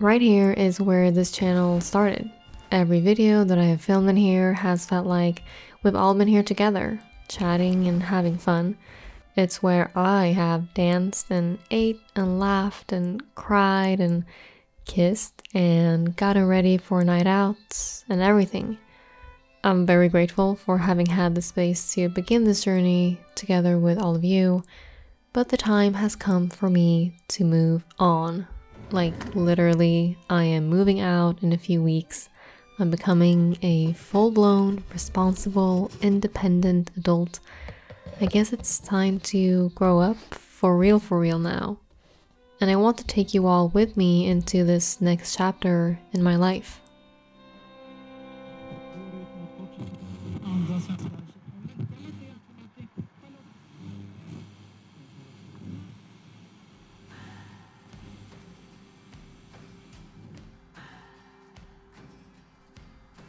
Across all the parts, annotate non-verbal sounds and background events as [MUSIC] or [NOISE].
Right here is where this channel started. Every video that I have filmed in here has felt like we've all been here together, chatting and having fun. It's where I have danced and ate and laughed and cried and kissed and gotten ready for night outs and everything. I'm very grateful for having had the space to begin this journey together with all of you, but the time has come for me to move on. Like, literally, I am moving out in a few weeks. I'm becoming a full blown, responsible, independent adult. I guess it's time to grow up for real, for real now. And I want to take you all with me into this next chapter in my life.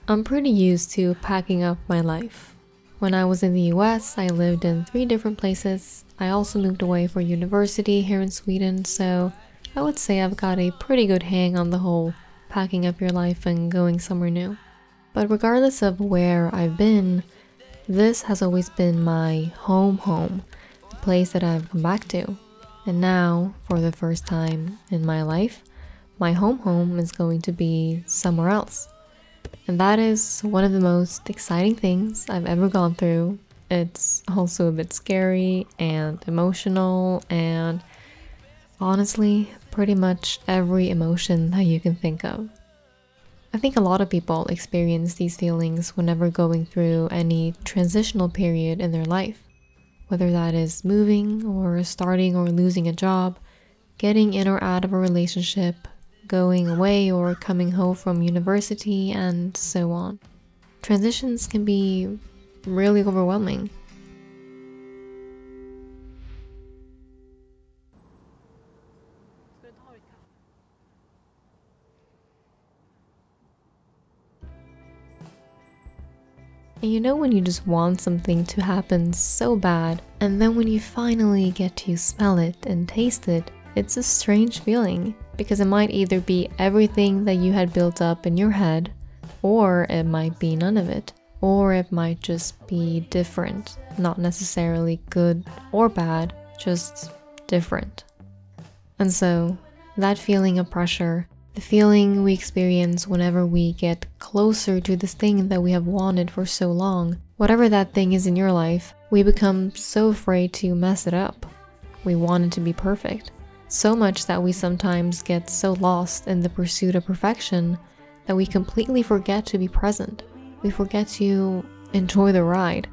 I'm pretty used to packing up my life. When I was in the US, I lived in three different places. I also moved away for university here in Sweden, so I would say I've got a pretty good hang on the whole packing up your life and going somewhere new. But regardless of where I've been, this has always been my home home, the place that I've come back to. And now, for the first time in my life, my home home is going to be somewhere else. And that is one of the most exciting things I've ever gone through. It's also a bit scary and emotional, and honestly, pretty much every emotion that you can think of. I think a lot of people experience these feelings whenever going through any transitional period in their life, whether that is moving or starting or losing a job, getting in or out of a relationship, going away or coming home from university, and so on. Transitions can be really overwhelming. And you know when you just want something to happen so bad, and then when you finally get to smell it and taste it, it's a strange feeling because it might either be everything that you had built up in your head, or it might be none of it, or it might just be different, not necessarily good or bad, just different. And so, that feeling of pressure, the feeling we experience whenever we get closer to this thing that we have wanted for so long, whatever that thing is in your life, we become so afraid to mess it up. We want it to be perfect. So much that we sometimes get so lost in the pursuit of perfection that we completely forget to be present. We forget to enjoy the ride.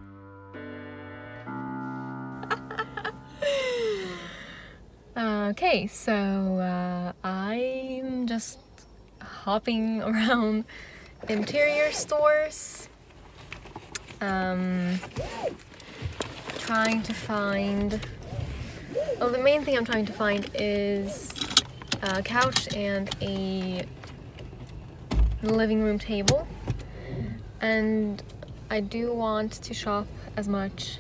[LAUGHS] okay, so uh, I'm just hopping [LAUGHS] around interior stores, um, trying to find well, the main thing I'm trying to find is a couch and a living room table. And I do want to shop as much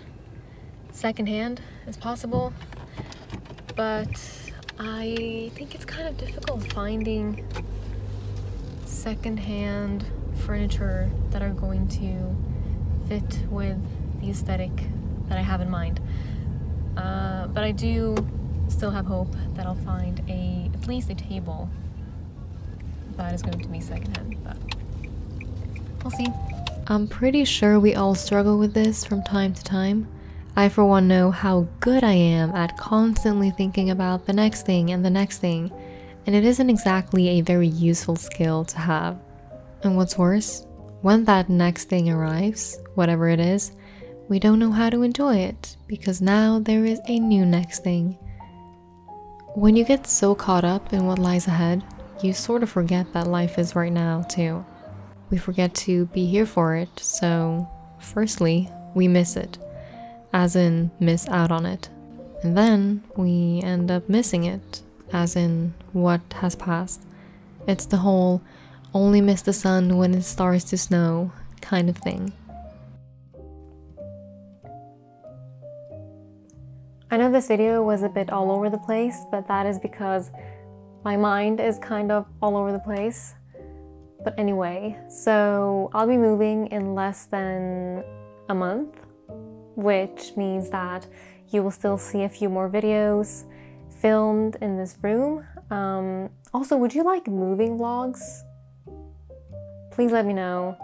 secondhand as possible, but I think it's kind of difficult finding secondhand furniture that are going to fit with the aesthetic that I have in mind. Uh, but I do still have hope that I'll find a at least a table that is going to be secondhand, but we'll see. I'm pretty sure we all struggle with this from time to time. I, for one, know how good I am at constantly thinking about the next thing and the next thing, and it isn't exactly a very useful skill to have. And what's worse, when that next thing arrives, whatever it is, we don't know how to enjoy it because now there is a new next thing. When you get so caught up in what lies ahead, you sort of forget that life is right now too. We forget to be here for it, so firstly, we miss it, as in miss out on it. And then we end up missing it, as in what has passed. It's the whole only miss the sun when it starts to snow kind of thing. I know this video was a bit all over the place, but that is because my mind is kind of all over the place. But anyway, so I'll be moving in less than a month, which means that you will still see a few more videos filmed in this room. Um, also, would you like moving vlogs? Please let me know.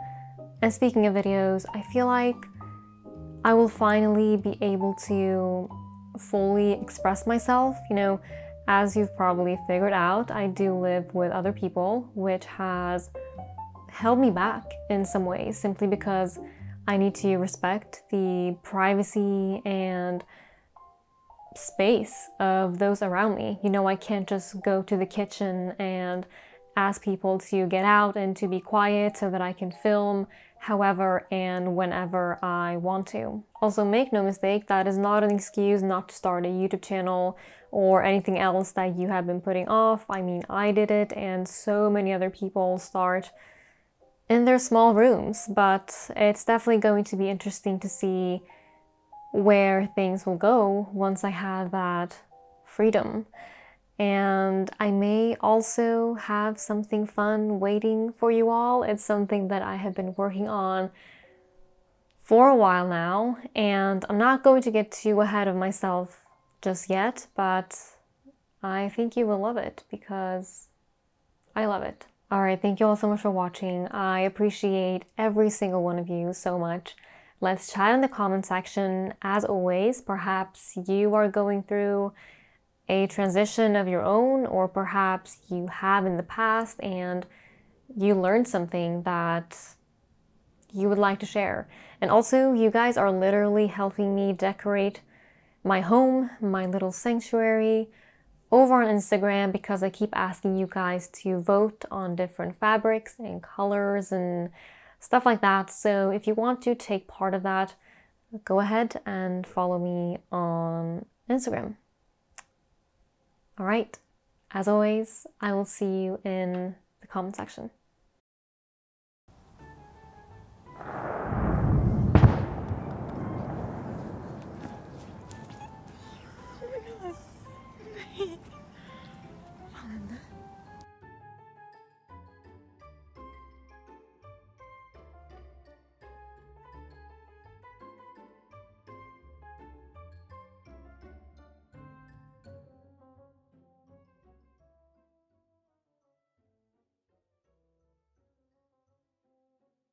And speaking of videos, I feel like I will finally be able to fully express myself. You know, as you've probably figured out, I do live with other people, which has held me back in some ways simply because I need to respect the privacy and space of those around me. You know, I can't just go to the kitchen and ask people to get out and to be quiet so that I can film however and whenever I want to. Also, make no mistake, that is not an excuse not to start a YouTube channel or anything else that you have been putting off. I mean, I did it, and so many other people start in their small rooms, but it's definitely going to be interesting to see where things will go once I have that freedom. And I may also have something fun waiting for you all. It's something that I have been working on for a while now, and I'm not going to get too ahead of myself just yet, but I think you will love it because I love it. All right, thank you all so much for watching. I appreciate every single one of you so much. Let's chat in the comment section. As always, perhaps you are going through a transition of your own, or perhaps you have in the past and you learned something that you would like to share. And also, you guys are literally helping me decorate my home, my little sanctuary, over on Instagram because I keep asking you guys to vote on different fabrics and colors and stuff like that. So if you want to take part of that, go ahead and follow me on Instagram. All right. As always, I will see you in the comment section.